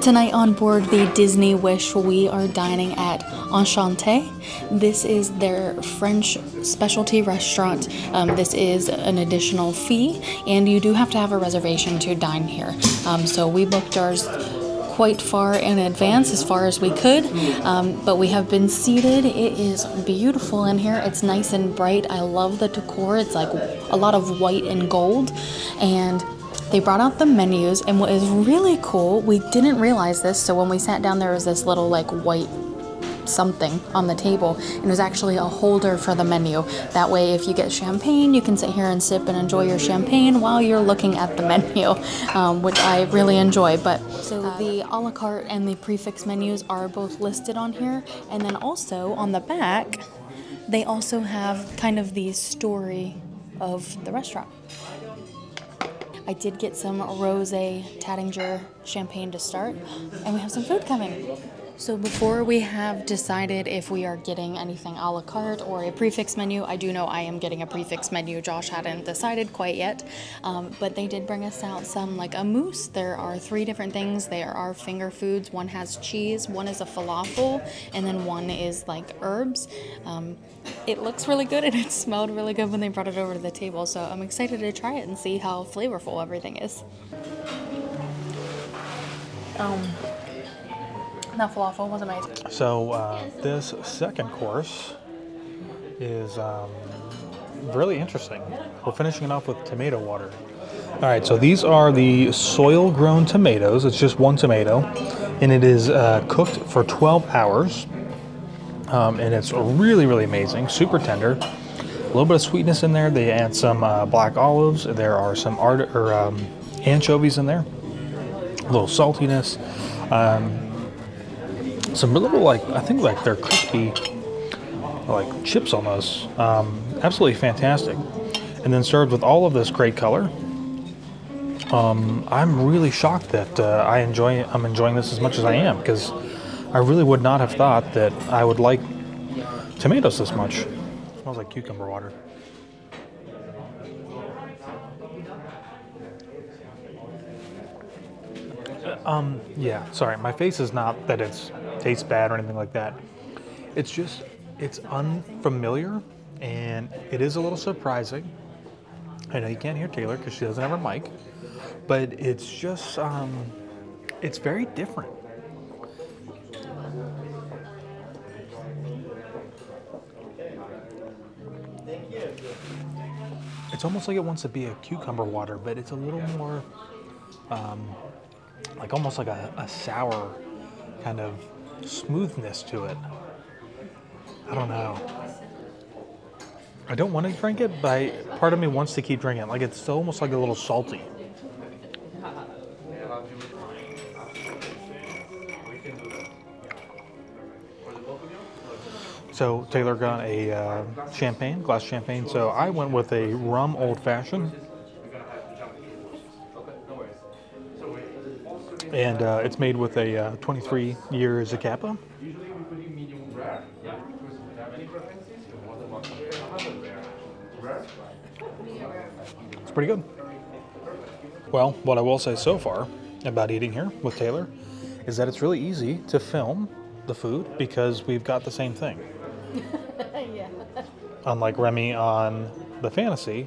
Tonight on board the Disney Wish, we are dining at Enchanté. This is their French specialty restaurant. Um, this is an additional fee, and you do have to have a reservation to dine here. Um, so we booked ours quite far in advance, as far as we could, um, but we have been seated. It is beautiful in here. It's nice and bright. I love the decor. It's like a lot of white and gold, and they brought out the menus, and what is really cool, we didn't realize this, so when we sat down, there was this little like white something on the table, and it was actually a holder for the menu. That way, if you get champagne, you can sit here and sip and enjoy your champagne while you're looking at the menu, um, which I really enjoy. But so the a la carte and the prix fixe menus are both listed on here, and then also on the back, they also have kind of the story of the restaurant. I did get some rose Taittinger champagne to start, and we have some food coming. So before we have decided if we are getting anything a la carte or a prix fixe menu, I do know I am getting a prix fixe menu. Josh hadn't decided quite yet, um, but they did bring us out some like a mousse. There are three different things. There are finger foods. One has cheese, one is a falafel, and then one is like herbs. Um, it looks really good and it smelled really good when they brought it over to the table. So I'm excited to try it and see how flavorful everything is. Um, that falafel was amazing. So uh, this second course is um, really interesting. We're finishing it off with tomato water. All right, so these are the soil-grown tomatoes. It's just one tomato, and it is uh, cooked for 12 hours. Um, and it's really, really amazing. Super tender. A little bit of sweetness in there. They add some uh, black olives. There are some art or um, anchovies in there. A little saltiness. Um, some little like I think like they're crispy, like chips almost. Um, absolutely fantastic, and then served with all of this great color. Um, I'm really shocked that uh, I enjoy I'm enjoying this as much as I am because I really would not have thought that I would like tomatoes this much. It smells like cucumber water. Um, yeah, sorry, my face is not that it's tastes bad or anything like that. It's just, it's unfamiliar and it is a little surprising. I know you can't hear Taylor because she doesn't have her mic, but it's just, um, it's very different. It's almost like it wants to be a cucumber water, but it's a little more, um, like almost like a, a sour kind of smoothness to it. I don't know. I don't want to drink it, but I, part of me wants to keep drinking. Like it's almost like a little salty. So Taylor got a uh, champagne, glass champagne. So I went with a rum old fashioned. And uh, it's made with a uh, 23 year Zacapa. It's pretty good. Well, what I will say so far about eating here with Taylor is that it's really easy to film the food because we've got the same thing. yeah. Unlike Remy on the Fantasy,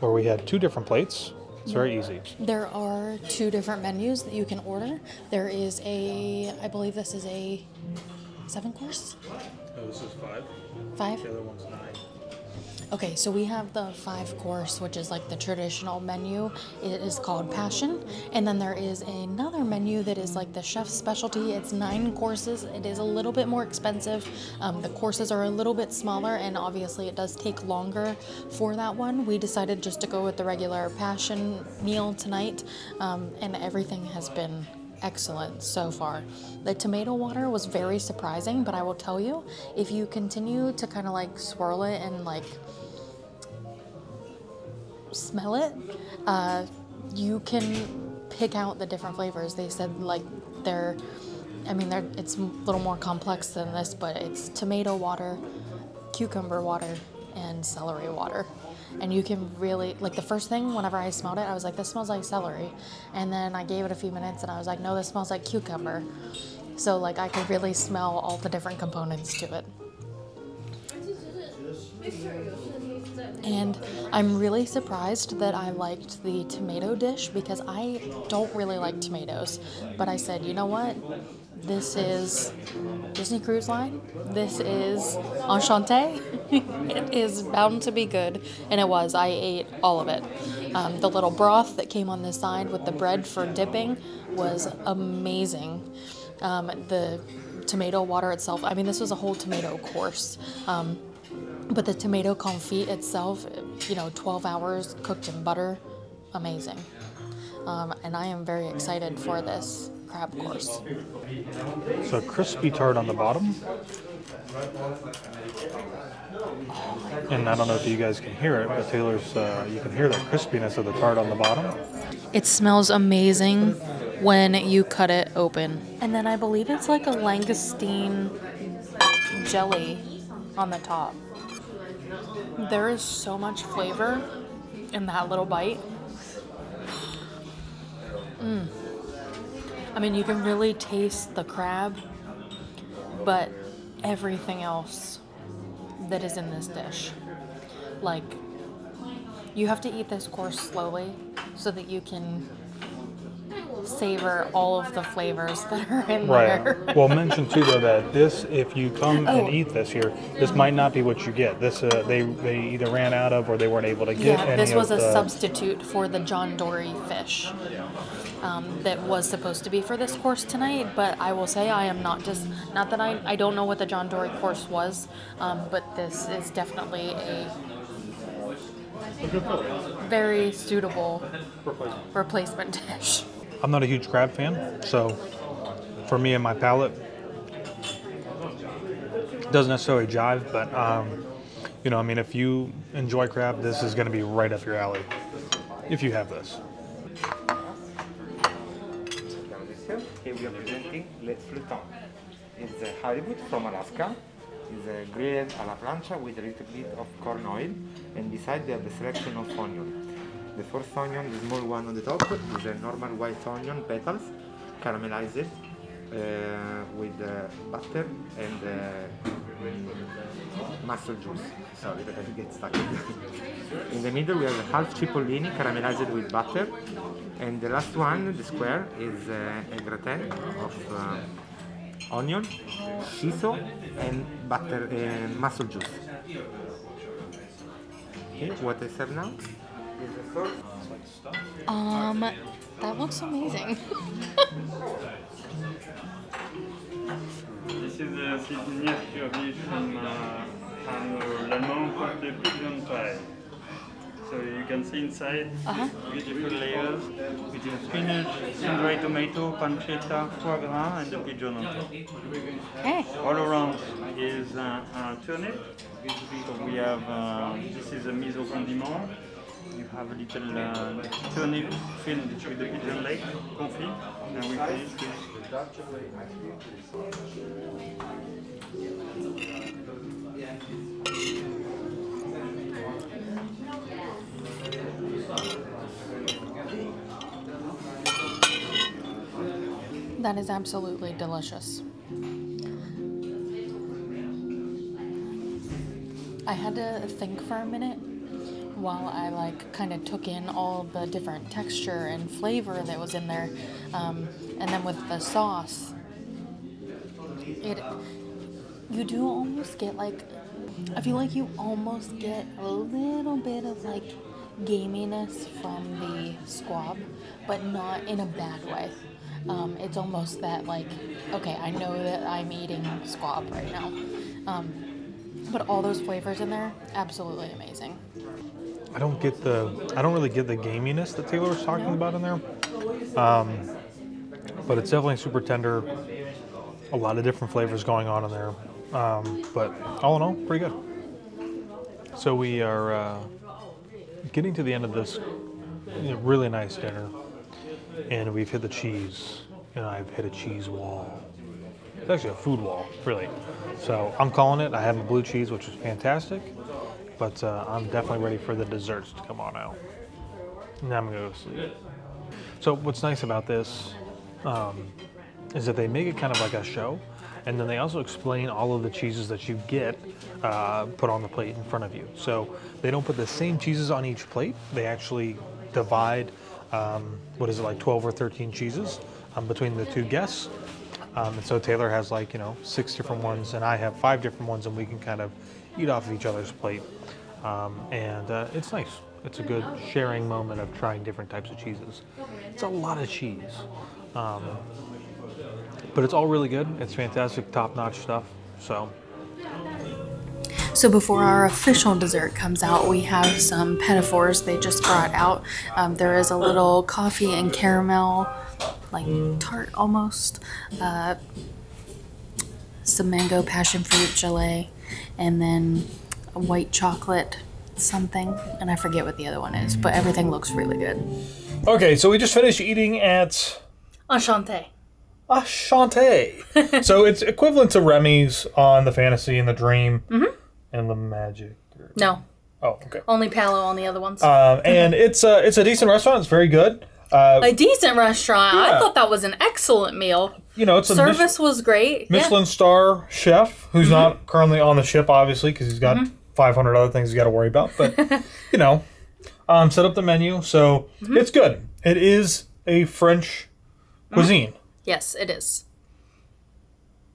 where we had two different plates it's very easy. There are two different menus that you can order. There is a, I believe this is a seven course. Oh, this is five. Five. The other one's nine. Okay, so we have the five course, which is like the traditional menu. It is called Passion. And then there is another menu that is like the chef's specialty. It's nine courses. It is a little bit more expensive. Um, the courses are a little bit smaller, and obviously it does take longer for that one. We decided just to go with the regular Passion meal tonight, um, and everything has been excellent so far. The tomato water was very surprising, but I will tell you, if you continue to kind of like swirl it and like smell it, uh, you can pick out the different flavors. They said like they're, I mean, they're, it's a little more complex than this, but it's tomato water, cucumber water, and celery water. And you can really like the first thing whenever I smelled it, I was like, this smells like celery, and then I gave it a few minutes, and I was like, no, this smells like cucumber. So like I could really smell all the different components to it. And I'm really surprised that I liked the tomato dish because I don't really like tomatoes. But I said, you know what? This is Disney Cruise Line. This is Enchanté. it is bound to be good. And it was. I ate all of it. Um, the little broth that came on the side with the bread for dipping was amazing. Um, the tomato water itself, I mean, this was a whole tomato course. Um, but the tomato confit itself, you know, 12 hours cooked in butter, amazing. Um, and I am very excited for this crab course. So crispy tart on the bottom. And I don't know if you guys can hear it, but Taylor's, uh, you can hear the crispiness of the tart on the bottom. It smells amazing when you cut it open. And then I believe it's like a langoustine jelly on the top. There is so much flavor in that little bite. Mm. I mean, you can really taste the crab, but everything else that is in this dish. Like, you have to eat this course slowly so that you can savor all of the flavors that are in Right. there. well, mention too though that this, if you come Oh. and eat this here, this might not be what you get. This, uh, they they either ran out of or they weren't able to get Yeah, any this was a the. substitute for the John Dory fish um, that was supposed to be for this course tonight. But I will say I am not just not that I I don't know what the John Dory course was, um, but this is definitely a very suitable replacement dish. I'm not a huge crab fan, so for me and my palate, it doesn't necessarily jive. But um, you know, I mean, if you enjoy crab, this is going to be right up your alley. If you have this. Here we are presenting Le Flétan. It's a halibut from Alaska. It's a grilled a la plancha with a little bit of corn oil, and beside they have the selection of onion. The first onion, the small one on the top, is a normal white onion petals, caramelized uh, with uh, butter and uh, mussel juice. Sorry, that I get stuck. In the middle we have a half cipollini caramelized with butter, and the last one, the square, is uh, a gratin of uh, onion, shiso, and butter and mussel juice. Okay, what I serve now is. Um, that looks amazing. This is a signature dish from, uh, from uh, Lallement called the pigeon pie. So you can see inside Uh-huh. beautiful layers with the spinach, sun-dried tomato, pancetta, foie gras, and the pigeon on top. Hey, All around is uh, uh, turnip. So we have uh, this is a miso condiment. You have a little uh, turnip filled with the pigeon leg confit, and we finish with that is absolutely delicious. I had to think for a minute while I like kind of took in all the different texture and flavor that was in there, um, and then with the sauce, it you do almost get like I feel like you almost get a little bit of like gaminess from the squab, but not in a bad way. Um, it's almost that like okay, I know that I'm eating squab right now. Um, but all those flavors in there, absolutely amazing. I don't get the, I don't really get the gaminess that Taylor was talking about in there. Um, but it's definitely super tender. A lot of different flavors going on in there. Um, but all in all, pretty good. So we are uh, getting to the end of this you know, really nice dinner, and we've hit the cheese, and I've hit a cheese wall. It's actually a food wall, really. So I'm calling it. I have a blue cheese, which is fantastic, but uh, I'm definitely ready for the desserts to come on out. Now I'm gonna go to sleep. So what's nice about this um, is that they make it kind of like a show, and then they also explain all of the cheeses that you get uh, put on the plate in front of you. So they don't put the same cheeses on each plate. They actually divide, um, what is it, like 12 or 13 cheeses um, between the two guests. Um, and so Taylor has like, you know, six different ones, and I have five different ones, and we can kind of eat off of each other's plate. Um, and uh, it's nice. It's a good sharing moment of trying different types of cheeses. It's a lot of cheese. Um, but it's all really good. It's fantastic, top notch stuff. So, So before our official dessert comes out, we have some petit fours they just brought out. Um, there is a little coffee and caramel, like tart almost, uh, some mango passion fruit gelée, and then a white chocolate something, and I forget what the other one is, but everything looks really good. okay, so we just finished eating at Enchanté. Ashante. so it's equivalent to Remy's on the fantasy and the dream and the magic. No, Oh, okay. only Palo on the other ones. Um, and it's a it's a decent restaurant. It's very good. Uh, a decent restaurant. I thought that was an excellent meal. you know, it's a Mich- Service was great. Michelin star chef who's not currently on the ship, obviously, because he's got 500 other things he's got to worry about. But you know, um, set up the menu, so it's good. It is a French cuisine. Yeah. Yes, it is.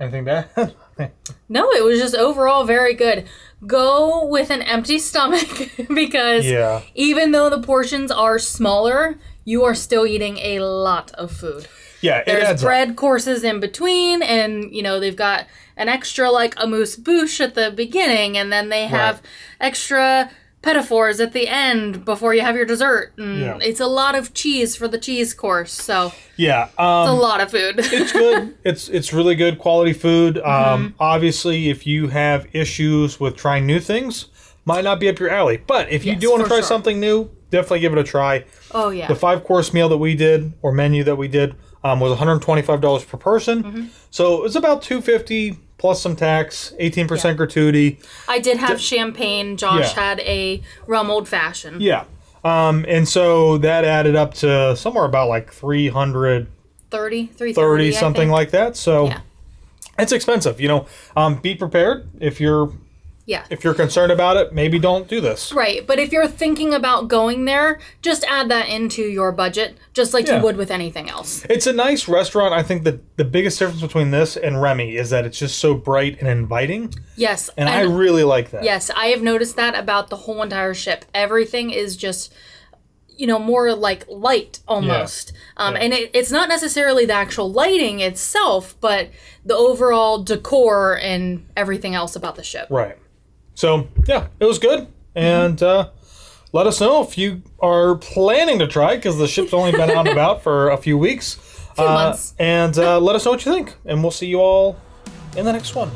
Anything bad? No, it was just overall very good. Go with an empty stomach because Yeah. even though the portions are smaller, you are still eating a lot of food. yeah, it There's adds up. bread courses in between, and you know they've got an extra like amuse bouche at the beginning, and then they have Right. extra petit fours at the end before you have your dessert. And Yeah. It's a lot of cheese for the cheese course, so Yeah, it's a um, lot of food. it's good. It's it's really good quality food. Um, Mm-hmm. obviously, if you have issues with trying new things, might not be up your alley. But if you Yes, do want to try sure. something new, definitely give it a try. oh yeah, The five course meal that we did or menu that we did um, was $125 per person. Mm-hmm. So it's about 250 plus some tax, 18% Yeah. gratuity. I did have champagne. Josh Yeah. had a rum old fashioned. Yeah. Um, and so that added up to somewhere about like 330 30, 330, I something like that. So Yeah. it's expensive. You know, um, be prepared if you're Yeah. if you're concerned about it. Maybe don't do this. Right, but if you're thinking about going there, just add that into your budget, just like Yeah. you would with anything else. It's a nice restaurant. I think that the biggest difference between this and Remy is that it's just so bright and inviting, Yes, and I really like that. yes, I have noticed that about the whole entire ship. Everything is just, you know, more like light almost. Um, Yeah. And it, it's not necessarily the actual lighting itself, but the overall decor and everything else about the ship. Right. So yeah, it was good, and uh, let us know if you are planning to try because the ship's only been out and about for a few weeks. Few Uh, months. and uh, let us know what you think, and we'll see you all in the next one.